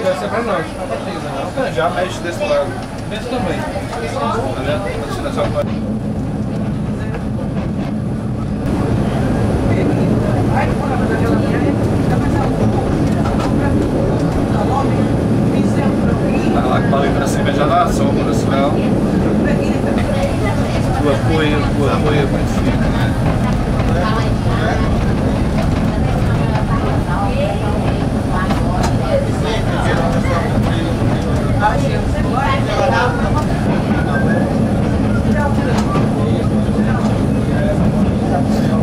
vai ser pra nós. Não, já mexe desse lado. Desse também. Tá vendo? Tá Sombra, sinal. Do apoio, o apoio, do apoio. Thank you.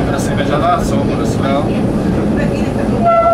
Entra a cerveja da sombra, senão...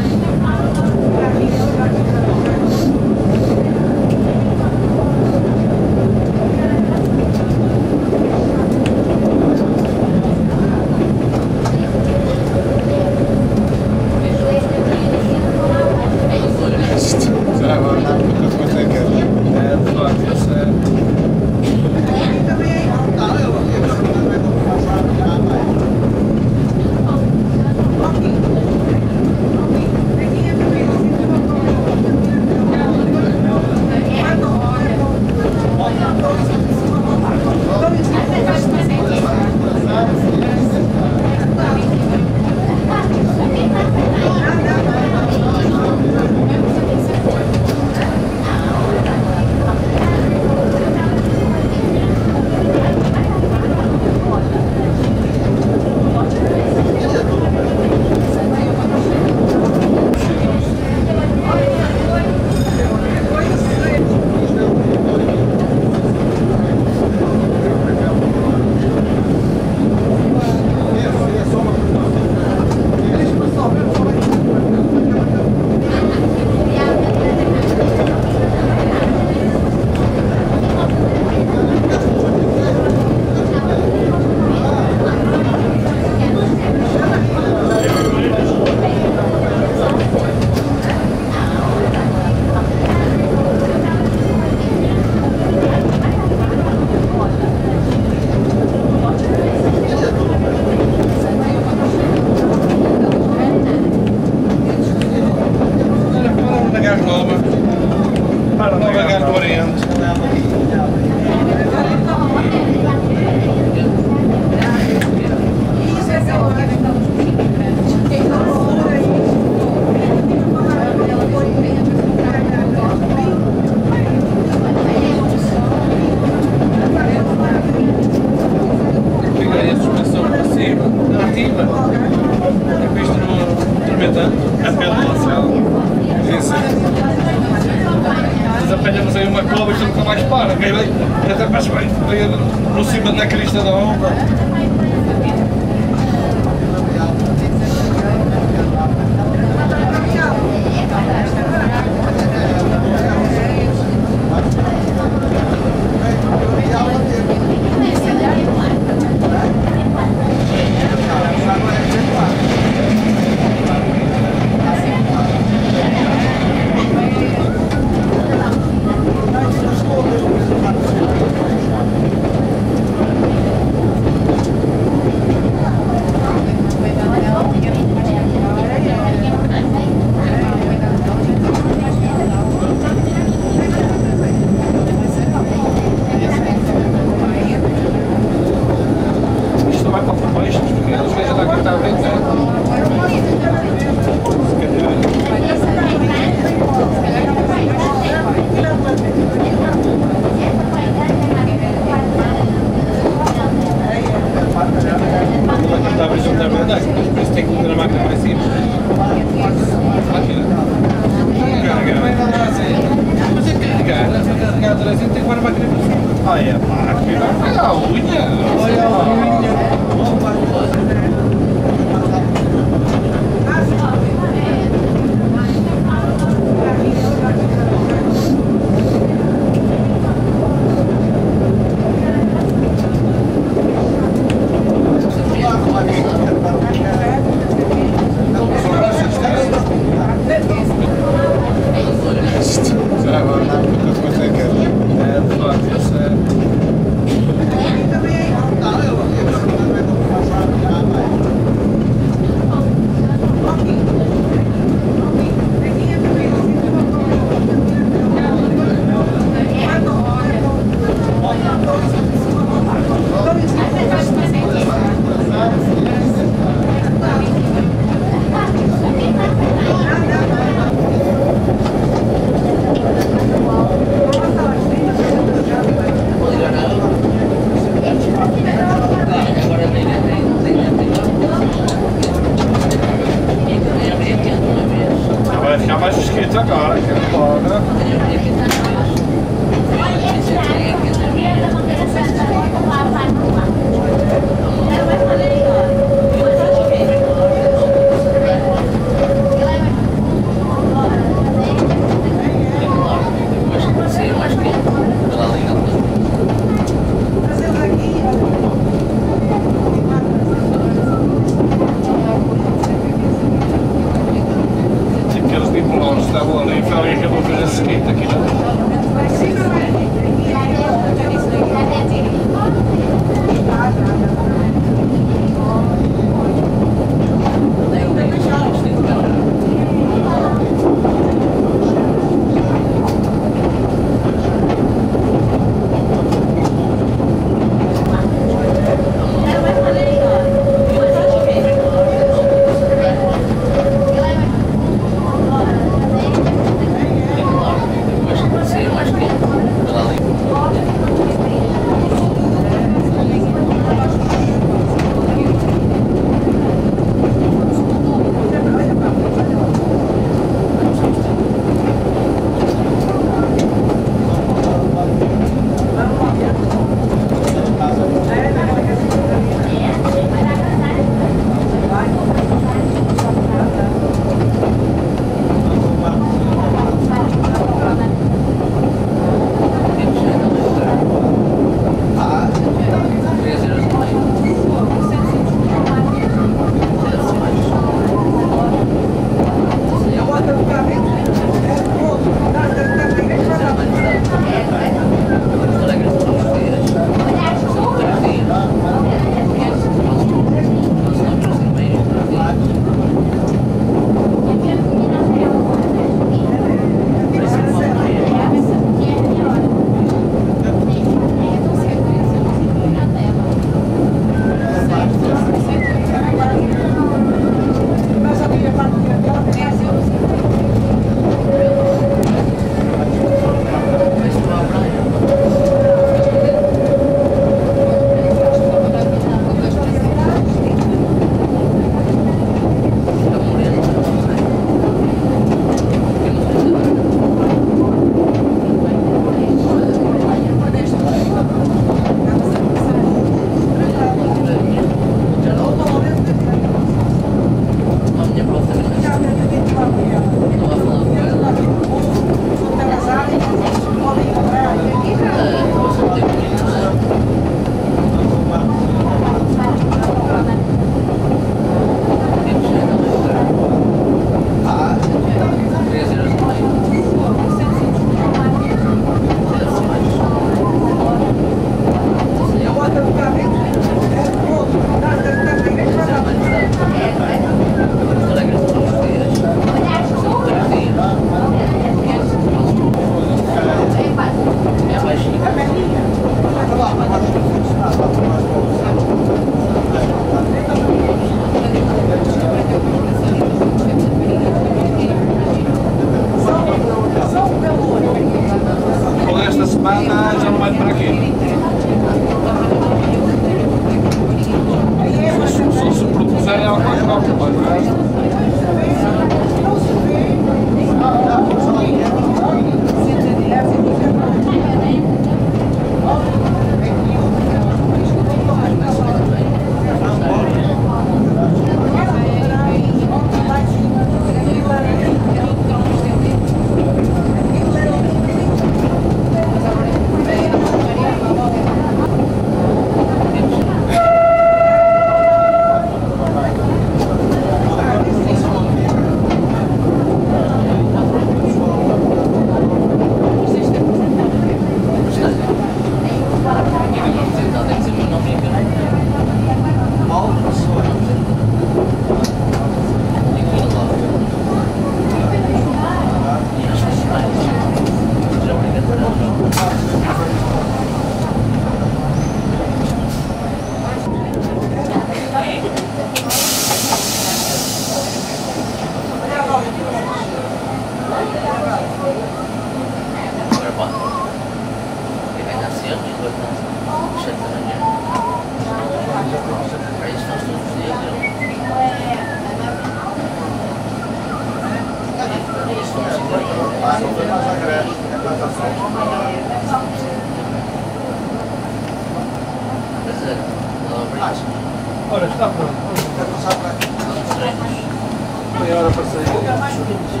fica é mais quente.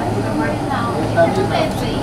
Aqui na é marginal. Tem muito tempo aí.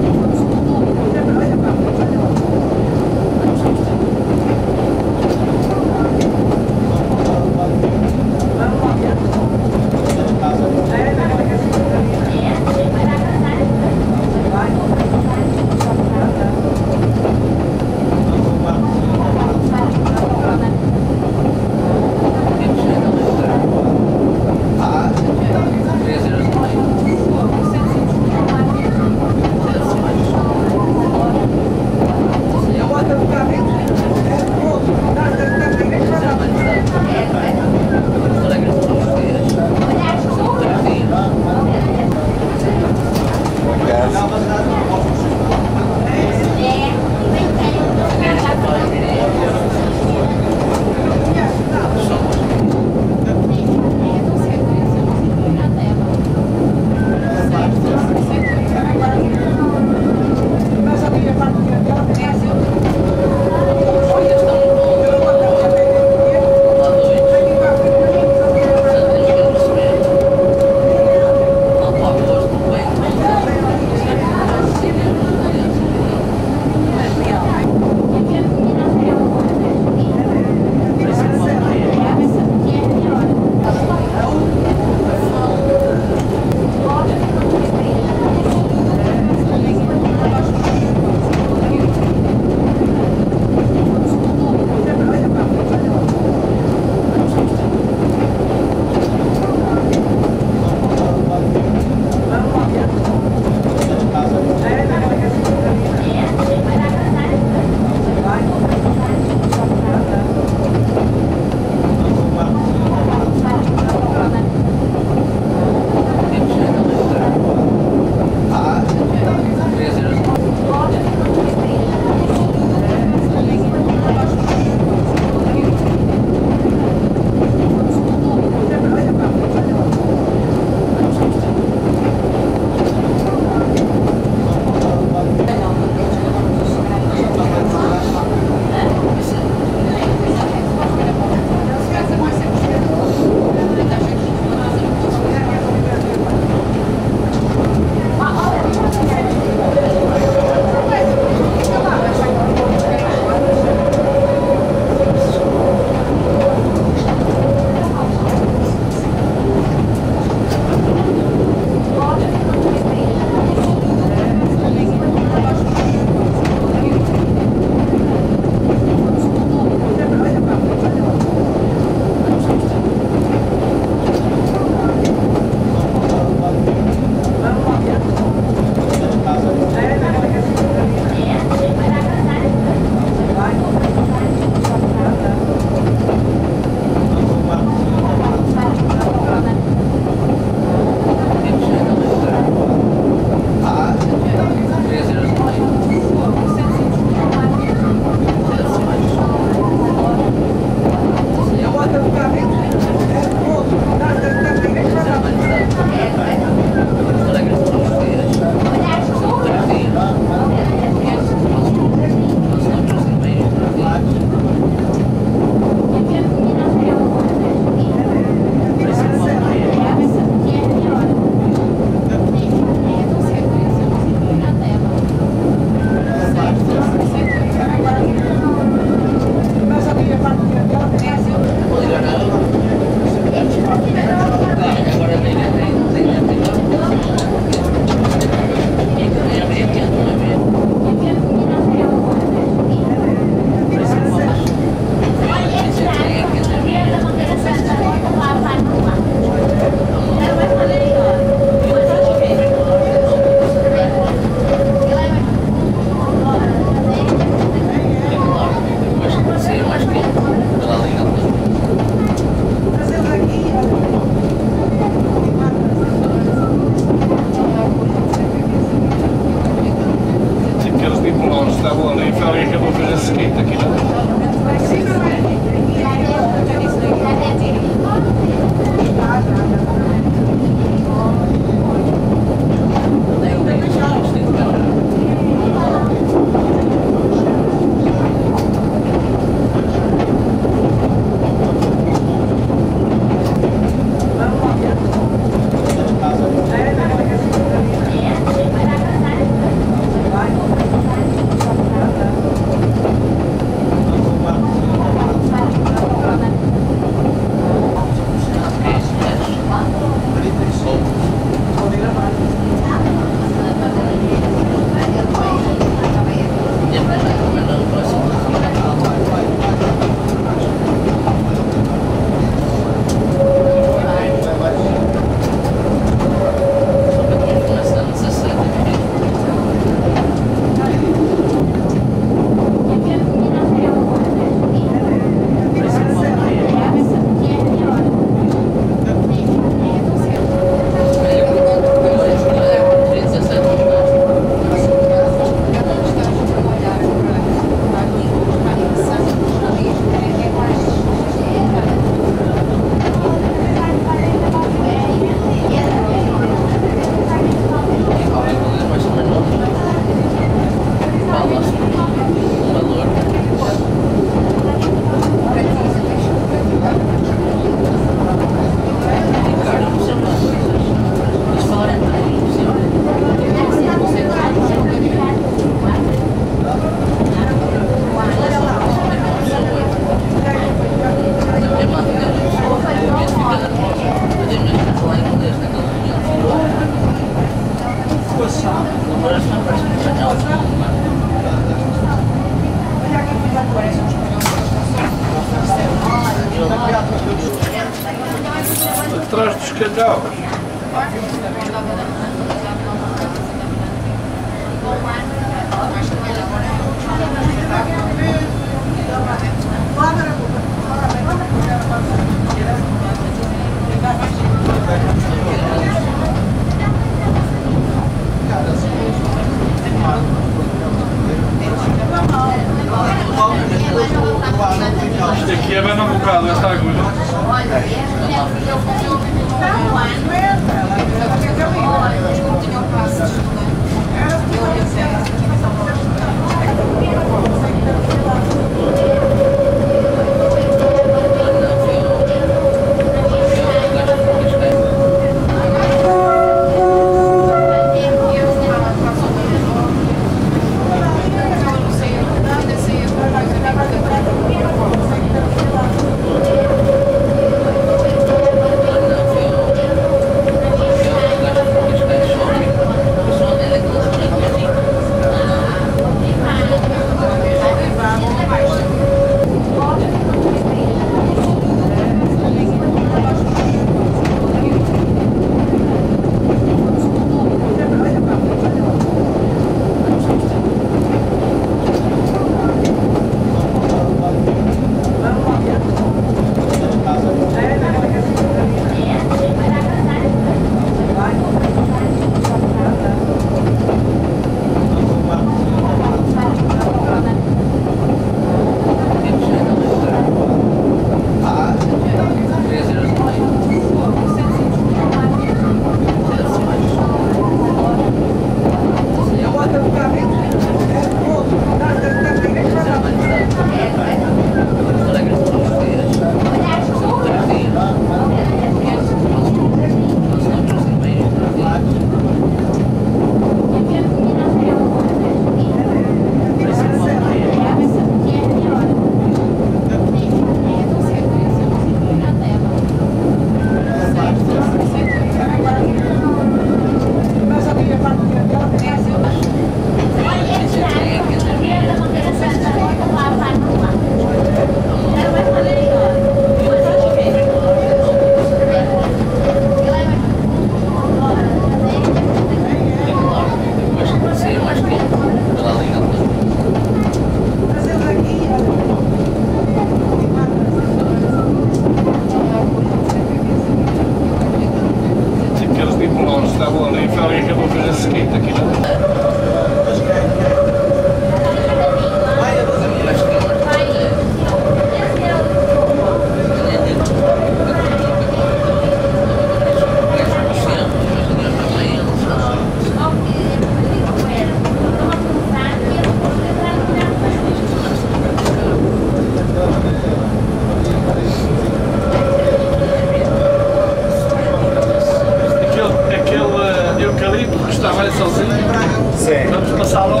Vamos passar logo